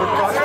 Football